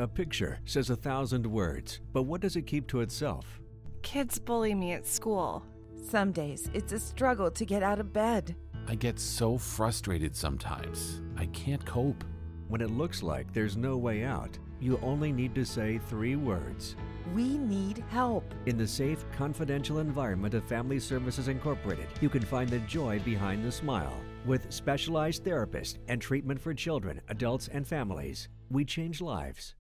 A picture says a thousand words, but what does it keep to itself? Kids bully me at school. Some days it's a struggle to get out of bed. I get so frustrated sometimes. I can't cope. When it looks like there's no way out, you only need to say three words. We need help. In the safe, confidential environment of Family Services Incorporated, you can find the joy behind the smile. With specialized therapists and treatment for children, adults, and families, we change lives.